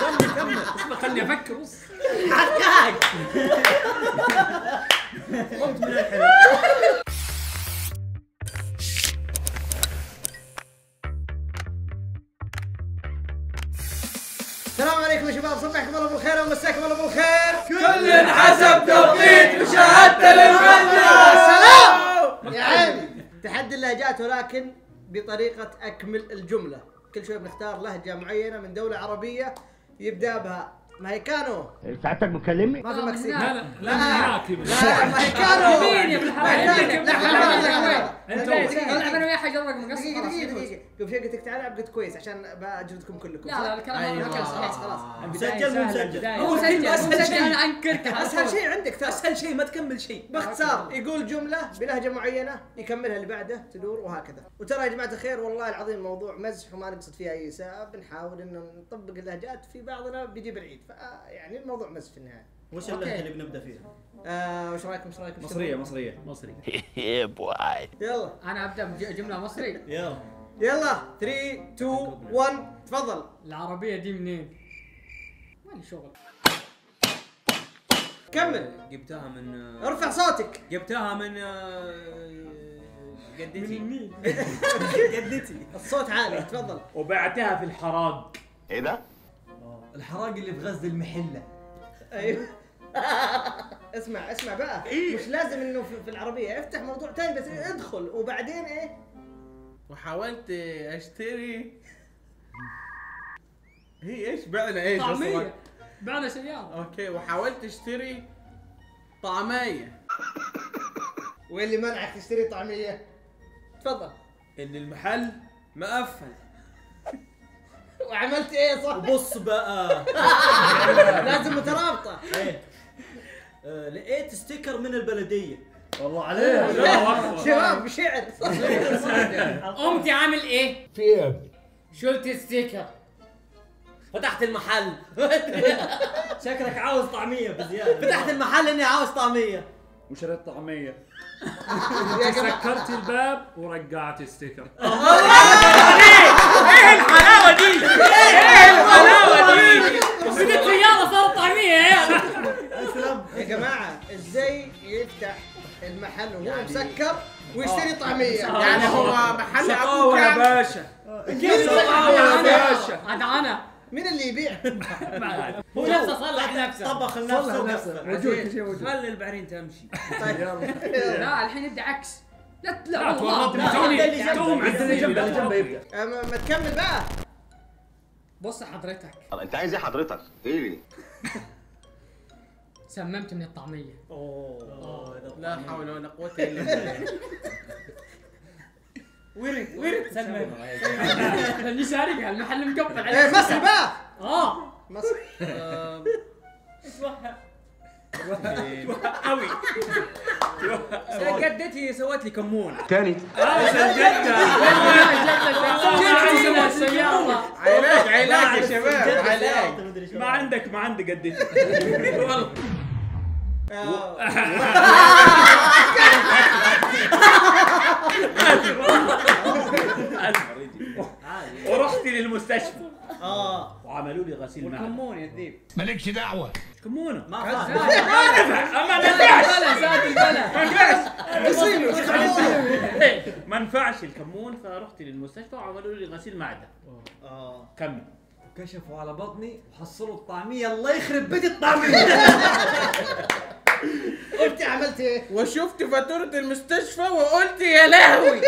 كمل كمل خلني أفكر بص حقك قمت من الحلم السلام عليكم يا شباب صبحكم الله بالخير ومساكم الله بالخير. كل حسب توقيت مشاهدة للمنة سلام يا عيني تحدي اللهجات ولكن بطريقة أكمل الجملة. كل شوي بنختار لهجة معينة من دولة عربية يبدأ بها. ما هي كانوا ساعتك مكلمني ما في مكسيك لا لا لا هناك لا ما هي كانوا مين يا ابن الحلال؟ لا،. لا، لا، لا، لا. انت العب أنا وياه حجر رقم قص دقيقة خلاص دقيقة يفوز. دقيقة قبل شوي قلت لك تعال ابقى كويس عشان بجلدكم كلكم لا لا الكلام هذا ما كان صحيح خلاص مسجل مو مسجل مو أسهل مسجل شيء. أنا انكرك اسهل شيء عندك ترى اسهل شيء ما تكمل شيء باختصار يقول جملة بلهجة معينة يكملها اللي بعده تدور وهكذا وترى يا جماعة الخير والله العظيم الموضوع مزح وما نقصد فيه أي إساءة بنحاول إنه نطبق اللهجات في بعضنا بيجيب العيد فيعني الموضوع مزح في النهاية. وش اللهجة اللي بنبدا فيها؟ آه وش رايكم وش رأيكم؟ مصرية مصرية. مصري يلا. أنا أبدأ بجمله مصري يلا. يلا. 3 2 1 تفضل. العربية دي منين؟ مالي شغل. كمل. جبتها من ارفع صوتك. جبتها من آه، جدتي. جدتي. الصوت عالي. تفضل. وبعتها في الحراق إيه ده؟ الحراق اللي في غزة المحلة. أيوه. اسمع اسمع بقى. مش لازم إنه في, في العربية. افتح موضوع ثاني بس ادخل. وبعدين إيه؟ وحاولت أشتري. هي إيش؟ بعنا إيش؟ طعمية. بعنا سياره أوكي وحاولت أشتري طعمية. واللي منعك تشتري طعمية؟ تفضل. إن المحل مقفل وعملت إيه صح؟ وبص بقى. لازم مترابطة. إيه. آه، لقيت sticker من البلدية. والله عليك. شباب شعر قمت عامل إيه؟ في إيه يا ابني؟ شلت ال sticker. فتحت المحل. شكلك عاوز طعمية بزيادة. فتحت المحل إني عاوز طعمية. وشريت طعمية. سكرت الباب ورقعت ستيكر الحلاوة دي؟ إيه الحلاوة دي؟ بدت سياره صارت طعمية يا. عيال يا جماعة إزاي يفتح المحل وهو مسكر ويشتري طعمية؟ يعني هو محل شقاوة يا باشا. يا باشا. عاد أنا مين اللي يبيع؟ هو نفسه صلح نفسه. طبخ لنفسه. خلي البعرين تمشي. لا الحين يبدأ عكس. لا لا لا والله. توني لا، اللي جنبه، اللي جنبه اللي جنبه يبدا ما تكمل بقى. بص حضرتك. أنت عايز إيه حضرتك؟ إيه؟ لي؟ سممت من الطعمية. لا حول ولا قوة إلا بالله. ورد ورد سمم خليني سارقها المحل مقفل إيه عليه مصري بقى. آه. مصري آم، قوي جدتي سوت لي كمون. تاني. علاج علاج يا شباب علاج ما عندك ما عندك قديش والله. آه. ورحت للمستشفى. آه. وعملوا لي غسيل معده كمون يا ذيب مالكش دعوة. كمونة. ما فاهم. ما نفعش زاد البلا ما نفعش قصير ما نفعش الكمون فرحت للمستشفى وعملوا لي غسيل معدة. آه. كمل. كشفوا على بطني وحصلوا الطعمية. الله يخرب بيت الطعمية. انت عملت إيه؟ وشفت فاتورة المستشفى وقلت يا لهوي.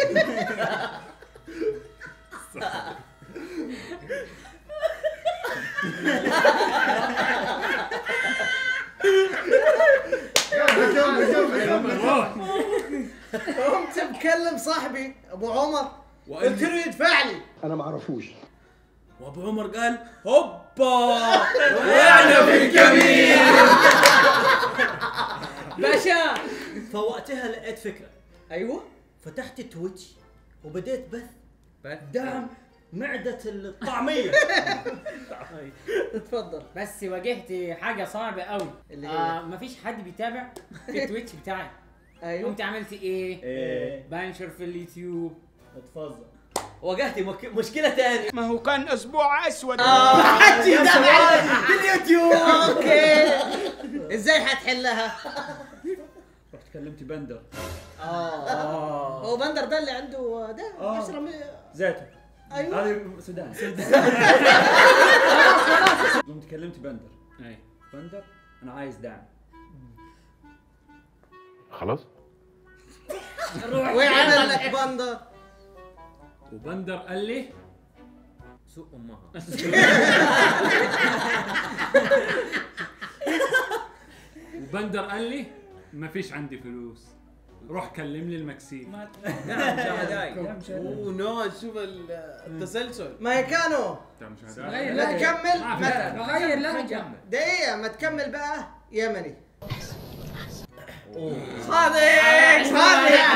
قمت مكلم صاحبي أبو عمر. قلت له يدفع لي. أنا ما أعرفوش. وأبو عمر قال هوبا! وقعنا في الكمين باشا! فوقتها لقيت فكرة. أيوه. فتحت تويتش وبديت بث بث. دعم معدة الطعمية. تفضل بس واجهت حاجة صعبة قوي. اللي هي؟ آه مفيش حد بيتابع في ال Twitch بتاعي. أيوه. قمت عملت إيه؟ إيه. بنشر في اليوتيوب. اتفضل. واجهتي مك- مشكلة ثانية ما هو كان أسبوع أسود. حجي باليوتيوب okay. إزاي حتحلها؟ رحت كلمت بندر. آه. هو بندر ده اللي عنده ده؟ آه. عشرة مي... زيتون أيوه. هذه سودان. قمت كلمت بندر. أي. بندر أنا عايز دعم. خلاص؟ ويعمل لك بندر؟ وبندر قال لي سوء أمها. وبندر قال لي ما فيش عندي فلوس. روح كلم لي المكسيك oh no شوف ال- التسلسل. ما كانوا لا تكمل. ما. غير لهجة. دقيقة ما تكمل بقى. يمني. صادق صادق.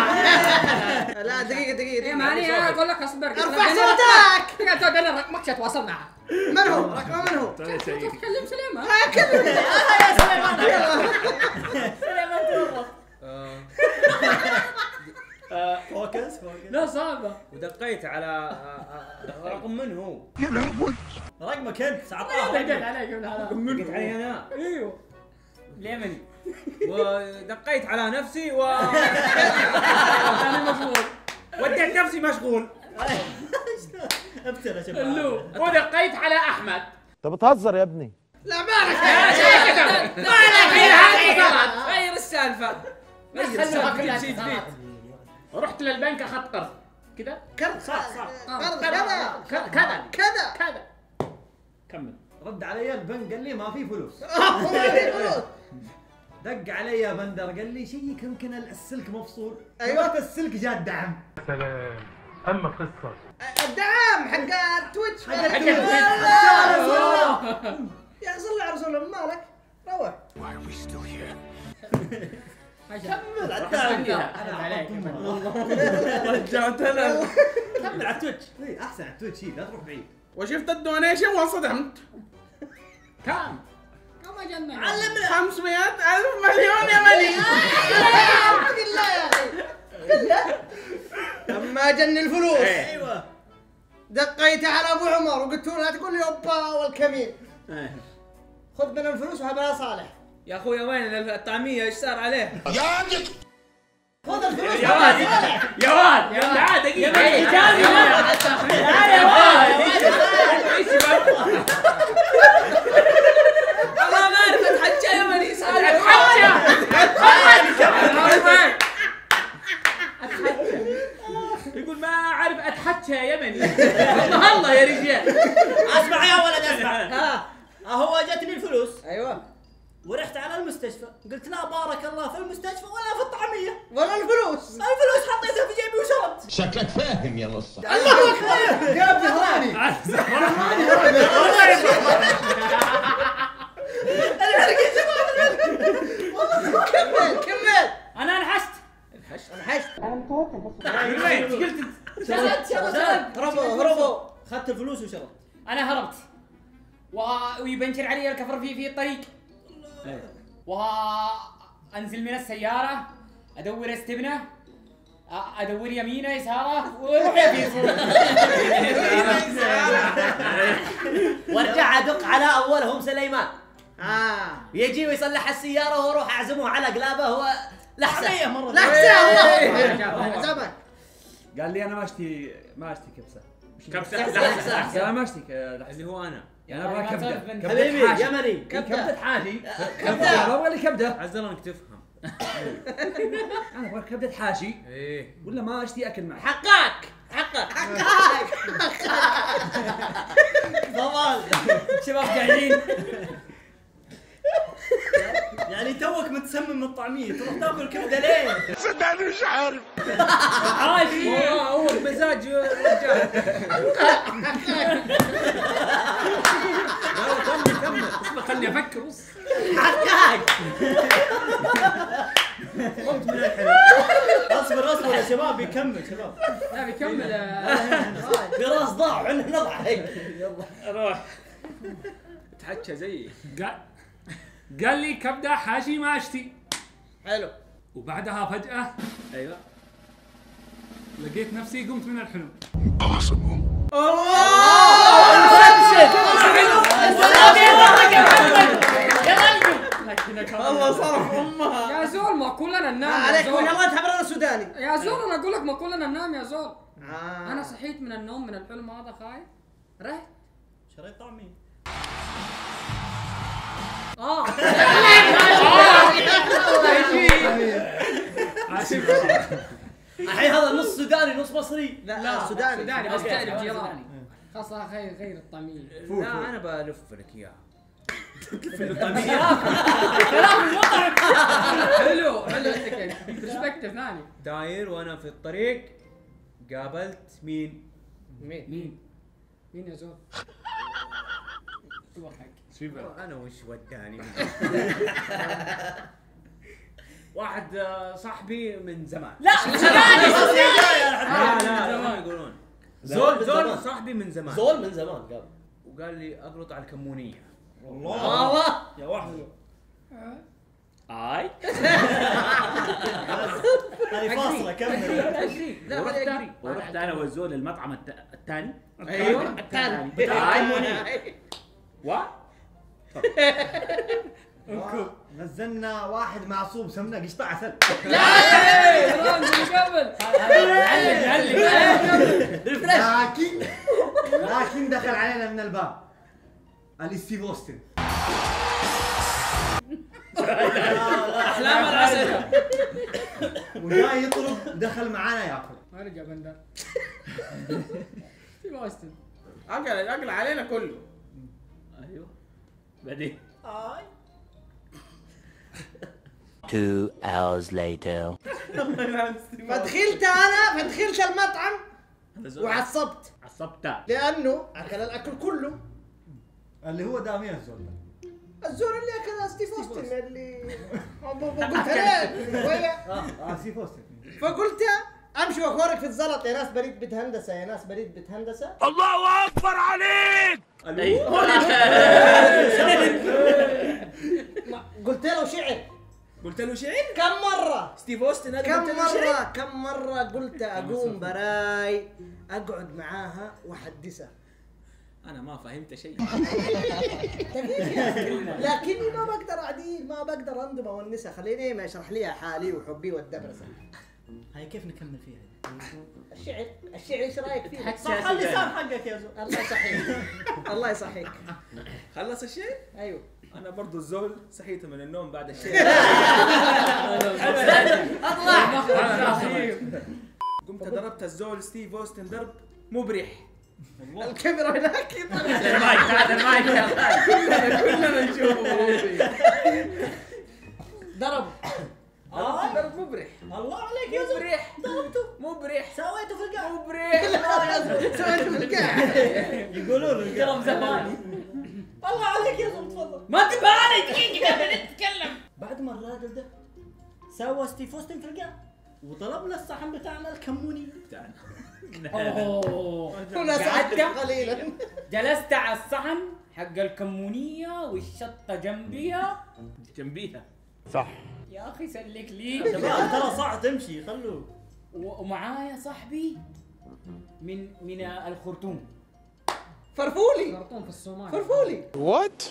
لا دقيقة دقيقة يا ماني أنا أقول لك أصبر. أرفع صوتك. تقعد تقعد أنا رقمك أتواصل معه. من هو؟ رقم من هو؟ طلع شيء تكلم سليمان. focus focus. لا صعبة. ودقيت على آه، آه، رقم من هو؟ رقمك انت دقيت سعطاه عليك من هذا دقيت علي أنا؟ إيوه. اليمني ودقيت على نفسي و أنا مشغول. وديت نفسي مشغول. أبتر يا شباب. ودقيت على أحمد. انت بتهزر يا ابني. لا ما لك غير السالفة. غير خلوها السالفة. جيت اتصالات. رحت للبنك أخذت قرض. كذا كذا صح صح. قرض كذا. ك- كذا. كذا. كذا. كمل. رد علي البنك قال لي ما في فلوس. هو ما في فلوس. دق علي يا بندر قال لي شيك يمكن السلك مفصول؟ أيوة. أيوة. السلك جاء الدعم. الدعم حق ال Twitch حق ال Twitch. يا صلي على رسول الله. مالك؟ روح. كمل على عندها. أنا عليك. رجعتنا كمل على ال Twitch. إيه، أحسن على ال Twitch. إيه، لا تروح بعيد. وشفت ال donation وانصدمت. كم؟ كم جنة 500 ألف مليون يا ملي بالله يا أخي لما جن الفلوس. أيوه. دقيت على أبو عمر وقلت له لا تقول لي أوبا والكمين إيه. خذ من الفلوس وهبها صالح. يا أخوي وين الطعمية؟ إيش صار عليه؟ خذ الفلوس. يا واد يا واد تعال دقيقة. يا تعال تعال يا واد إيش والله ما اعرف اتحجى يا ملي صار يقول ما أعرف اتحكى يا يمني الله الله يا رجال. أسمع يا ولد أسمع. ها هو جتني الفلوس. أيوه. ورحت على المستشفى قلت لا بارك الله في المستشفى ولا في الطعمية. ولا الفلوس. الفلوس حطيتها في جيبي وشربت. شكلك فاهم يا نص الله أكبر. جاب جهراني كمل كمل. أنا أنحشت. أنحشت. وين قلت شربت. شربت. هربوا هربوا اخذت الفلوس وشربت. أنا هربت. ويبنشر علي الكفر في في الطريق. وانزل من السيارة أدور استبنه أدور يمينه يساره وأروح يا وارجع أدق على أولهم سليمان. آه. يجي ويصلح السيارة وأروح أعزمه على قلابه هو لحسه. مرة. لا الله. عزمك قال لي أنا ما اشتي ما أشتي كبسة. لحسة. قال أنا ما أشتي لحسة. اللي هو أنا. يعني أنا أبغى كبدة. كبدة حبيبي حاشي يمني. كبدة حاشي كبدة. كبدة. ما أبغى لي كبدة. عذرنك تفهم. أنا أبغى كبدة حاشي إيه. ولا ما اشتي أكل معك حقك. حقك. طوال شباب جايين. يعني توك متسمم من الطعمية. تروح تاكل كبدة ليه؟ صدقني مش عارف. عايش. هو هو بمزاج الرجال كمل كمل اصبر خلني أفكر بص حقك. أصبر أصبر يا شباب بيكمل شباب لا بيكمل. آه، فراس ضاع وعندنا نضحك. روح. تحكى زيي قال قال لي كبدة حاشي ما أشتي. حلو. وبعدها فجأة أيوه. لقيت نفسي قمت من الحلم. الله صرف امها يا زول ما كلنا ننام يا عليك زول. والله أنا سوداني يا زول أنا أقول لك ما كلنا ننام يا زول. آه. أنا صحيت من النوم من الحلم هذا خايف. رحت. شريت طعمي. آه. الحين هذا نص سوداني نص مصري. لا, لا. سوداني. سوداني بس. تعرف جيراني خلاص غير غير الطعميه لا أنا بلف لك اياها حلو حلو عندك برسبكتيف ثاني داير وأنا في الطريق قابلت مين؟ مين؟ مين؟ مين يا زول؟ شو حق أنا وش وداني واحد آه، صاحبي من زمان لا سوداني لا لا ما يقولون زول من زول زمان. صاحبي من زمان زول من زمان قبل وقال لي اقلط على الكمونية الله يا واحد اي هذه فاصله كمل لا ورحت ورحت أنا والزول المطعم الت- الثاني أيوه الثاني و نزلنا واحد معصوب سمنه قشطه عسل لا من قبل لكن لكن دخل علينا من الباب اللي ستيف اوستن احلام العسل وجاي يطلب دخل معانا ياكل. ارجع بندر في بوستن أقل أقل علينا كله. أيوه. بعدين؟ Two hours later. فدخلت أنا فدخلت المطعم وعصبت. عصبت. لأنه أكل الأكل كله. اللي هو دامين الزول ده. الزول اللي أكل ستيف اوستن اللي قلت له آه ستيف اوستن فقلت أمشي واخورك في الزلط. يا ناس بريد بيت هندسه يا ناس بريد بيت هندسه ما- قلت له شعر. قلت له شعر؟ كم مرة؟ ستيف اوستن هذا كم مرة؟ كم مرة قلت أقوم براي؟ أقعد معاها وأحدثها. أنا ما فهمت شيء. لكني ما بقدر أعديل ما بقدر أنظم أونسها خليني ما أشرح لي حالي وحبي والدبرسة. هاي كيف نكمل فيها؟ الشعر الشعر إيش رأيك فيه؟ صح اللسان حقك يا زول. الله يصحيك. الله يصحيك. خلص الشيء؟ أيوه. أنا برضو الزول صحيت من النوم بعد الشيء. قمت ضربت الزول ستيف أوستن ضرب مبرح. الكاميرا هناك. المايك هذا المايك كلنا نشوفه ضرب. ضربت ضرب مبرح. الله عليك يا مبرح. ضربته. مبرح. سويته في القاع. مبرح. سويته في القاع. يقولون القاع كلام زمان. الله عليك يا زول تفضل. ما تبالي دقيقة قبل نتكلم. بعد ما الراجل ده سوى ستيف أوستن في القاع. وطلبنا الصحن بتاعنا الكموني بتاعنا. أوه. وناس قعدت قليلا. جلست على الصحن حق الكمونية والشطة جنبيها. جنبيها. يا أخي سلك لي. شباب ترى صعب تمشي خلوه ومعايا صاحبي من من الخرطوم. فرفولي. خرطوم في الصومال. فرفولي. what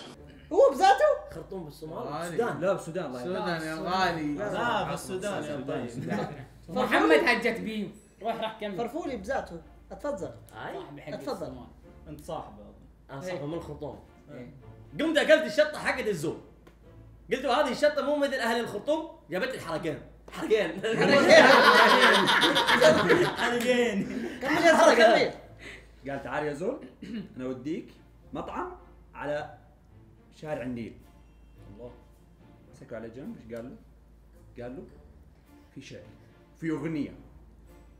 هو بذاته؟ خرطوم بالصومال؟ غالي. السودان لا بالسودان الله السودان يا غالي. لا في السودان يا طيب. محمد حجت بيه روح راح كمل. فرفولي بذاته. أتفضل. هاي صاحبي حق أتفضل. الصومال. أنت صاحب. أنا إيه. صاحب من الخرطوم. قمت اكلت الشطة حقت الزول قلت له هذه الشطة مو مثل أهل الخرطوم؟ جابت لي حرقين. حرقين. حرقين. كمل يا كمل. قال تعال يا زول أنا أوديك مطعم على شارع النيل. الله. مسكه على جنب إيش قال له؟ قال له في شعر في أغنية.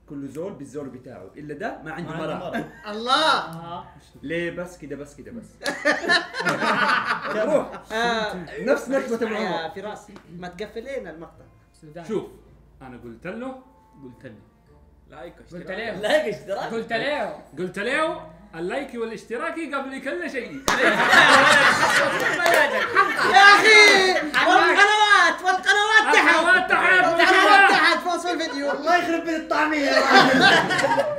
كل زول بالزول بتاعه إلا ده ما عنده مرأة الله! ليه؟ بس كده بس كده بس. روح. آه، نفس نكبة اسمع يا العمر فراس ما تقفلين المقطع. السودان شوف أنا قلت له قلت له. like قلت له like اشتراك قلت له قلت له ال like والاشتراك قبل كل شيء. يا أخي والقنوات القنوات والقنوات تحت. القنوات تحت. القنوات تحت. في وصف الفيديو الله يخرب بيت الطعمية.